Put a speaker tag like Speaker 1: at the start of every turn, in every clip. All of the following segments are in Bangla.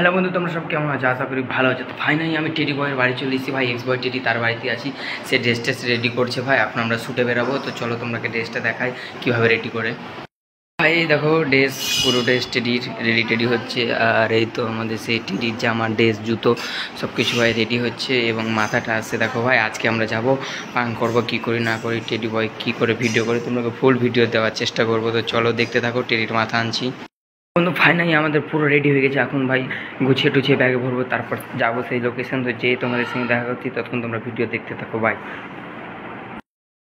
Speaker 1: হ্যালো বন্ধু, তোমরা সব কেমন আছো? আশা করি ভালো আছো। তো ফাইনালি আমি টেডি বয়ের বাড়ি চলে এসেছি ভাই এক্স বয় টেডি তার বাড়িতে আছি। সে ড্রেস টেস রেডি করছে ভাই, এখন আমরা শুটে বেরাবো। তো চলো তোমাকে ড্রেসটা দেখাই, কীভাবে রেডি করে। ভাই দেখো ড্রেস পুরো ড্রেস টেডির রেডি টেডি হচ্ছে। আর এই তো আমাদের সেই টেডির জামা ড্রেস জুতো সব কিছু ভাই রেডি হচ্ছে এবং মাথাটা আসছে দেখো ভাই, আজকে আমরা যাব পান করব, কী করি না করি, টেডি বয় কী করে ভিডিও করে তোমাকে ফুল ভিডিও দেওয়ার চেষ্টা করব। তো চলো দেখতে থাকো, টেডির মাথা আনছি। বন্ধু ফাইনালি আমাদের পুরো রেডি হয়ে গেছে। এখন ভাই গুছিয়ে টুছিয়ে ব্যাগে ভরবো, তারপর যাব সেই লোকেশন তো যেয়ে তোমাদের সঙ্গে দেখা করছি, ততক্ষণ তোমরা ভিডিও দেখতে থাকো ভাই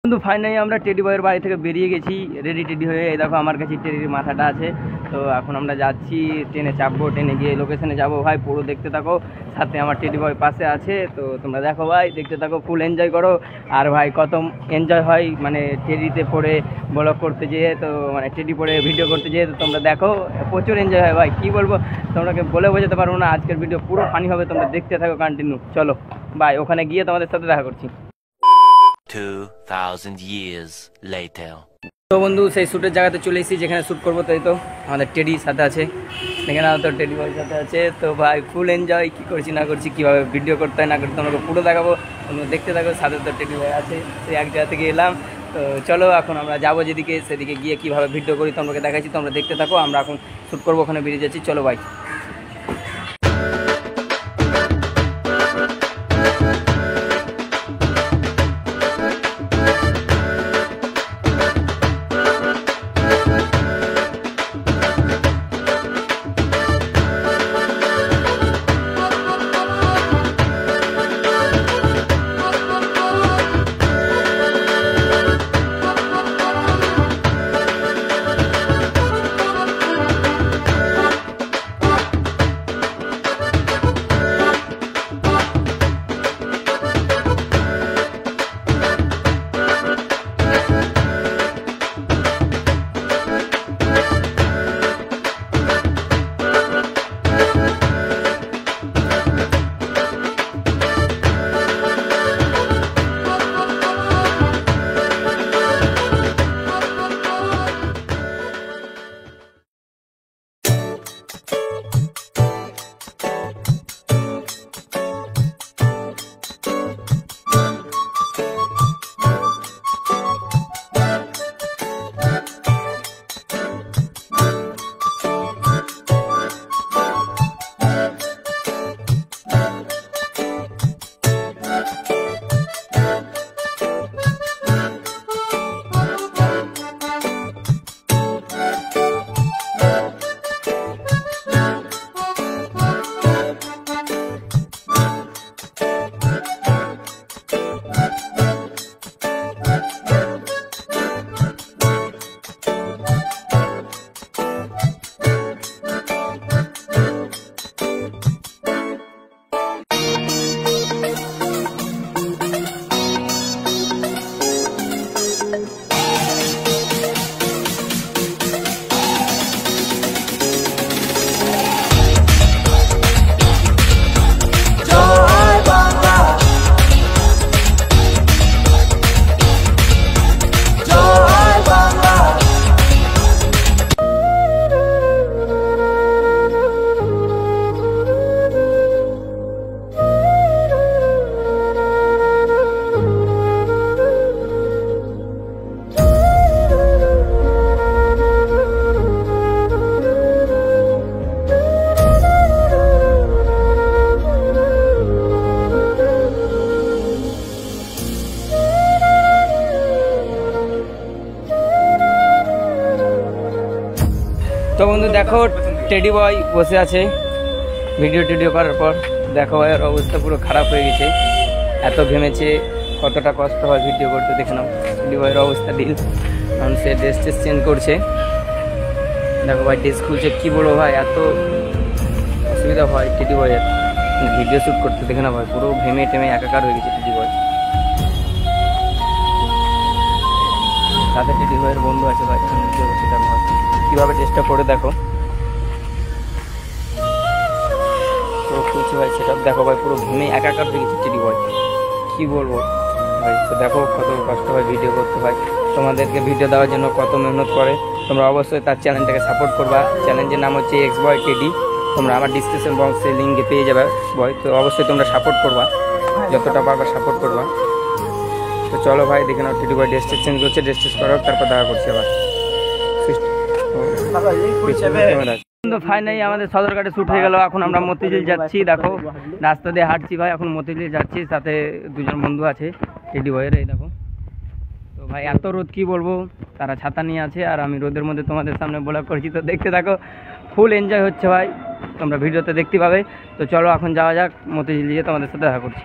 Speaker 1: বন্ধু ফাইনালি আমরা টেডি বয়ের বাড়ি থেকে বেরিয়ে গেছি রেডি টেডি হয়ে দেখো আমার কাছে টেডির মাথাটা আছে। তো এখন আমরা যাচ্ছি, ট্রেনে চাপবো, ট্রেনে গিয়ে লোকেশনে যাব। ভাই, পুরো দেখতে থাকো, সাথে আমার টেডি বয় পাশে আছে, তো তোমরা দেখো ভাই, দেখতে থাকো ফুল এনজয় করো। আর ভাই, কত এনজয় হয় মানে টেডিতে পড়ে ব্লগ করতে যেয়ে, তো মানে টেডি পড়ে ভিডিও করতে যেয়ে, তো তোমরা দেখো, প্রচুর এনজয় হয় ভাই। কী বলব তোমাকে বলে বোঝাতে পারব না, আজকের ভিডিও পুরো ফানি হবে, তোমরা দেখতে থাকো কন্টিনিউ চলো, ভাই, ওখানে গিয়ে তোমাদের সাথে দেখা করছি।
Speaker 2: 2000 years later.
Speaker 1: তো বন্ধু, সেই শ্যুটের জায়গাতে চলে এসেছি, যেখানে শ্যুট করব, তাই তো? আমাদের টেডি সাথে আছে। এখানে তো টেডি বয়ের সাথে আছে। তো ভাই ফুল এনজয় কী করছি, না করছি, কীভাবে ভিডিও করতে হয়, না করতে তোমাকে পুরো দেখাবো। তোমরা দেখতে থাকো, সাথে তো টেডি ভাই আছে, সেই এক জায়গা থেকে এলাম। তো চলো, এখন আমরা যাব যেদিকে, সেদিকে গিয়ে কীভাবে ভিডিও করি তোমাকে দেখাচ্ছি। তোমরা দেখতে থাকো, আমরা এখন শ্যুট করব, ওখানে বেরিয়ে যাচ্ছি। চলো ভাই তো বন্ধু, দেখো টেডি বয় বসে আছে। ভিডিও টিডিও করার পর, দেখো ভাই, ওর অবস্থা পুরো খারাপ হয়ে গেছে। এত ঘেমেছে, কতটা কষ্ট হয় ভিডিও করতে, দেখে নাও। টেডি বয়ের অবস্থা ডিল কারণ সে ড্রেস টেস চেঞ্জ করছে। দেখো ভাই ড্রেস খুলছে। কী বলব ভাই, এত অসুবিধা হয় টেডি বয়ের ভিডিও শ্যুট করতে, দেখে না ভাই, পুরো ঘেমে টেমে একাকার হয়ে গেছে টেডি বয় সাথে টেডি বয়ের বন্ধু আছে ভাই ভিডিও কীভাবে ড্রেসটা করে দেখো। তো খুলছি ভাই সেটা দেখো ভাই, পুরো ঘুমে একাকার হয়ে গেছে টেডি বয় কী বলব? ভাই, তো দেখো কত কষ্ট হয় ভিডিও করতে ভাই। তোমাদেরকে ভিডিও দেওয়ার জন্য কত মেহনত করে। তোমরা অবশ্যই তার চ্যানেলটাকে সাপোর্ট করবা। চ্যালেঞ্জের নাম হচ্ছে এক্স বয় টেডি তোমরা আমার ডিসক্রিপশন বক্সে লিঙ্কে পেয়ে যাবে বয় তো অবশ্যই তোমরা সাপোর্ট করবা। যতটা পারবা সাপোর্ট করবা। তো চলো ভাই, দেখে নাও টিটি বয় ড্রেস চেঞ্জ করছে ড্রেস চেঞ্জ করো, তারপর দেখা করছি আবার। ফাইনালি আমাদের সদরঘাটে শ্যুট হয়ে গেল। এখন আমরা মতিঝিল যাচ্ছি। দেখো, রাস্তা দিয়ে হাঁটছি ভাই। এখন মতিঝিল যাচ্ছি। সাথে দুজন বন্ধু আছে, টেডি বয়ের এই দেখো। তো ভাই, এত রোদ কি বলব? তারা ছাতা নিয়ে আছে আর আমি রোদের মধ্যে তোমাদের সামনে বলা করছি। তো দেখতে থাকো ফুল এনজয় হচ্ছে ভাই। তোমরা ভিডিওতে দেখতে পাবে। তো চলো, এখন যাওয়া যাক। মতিঝিল গিয়ে তোমাদের সাথে দেখা করছি।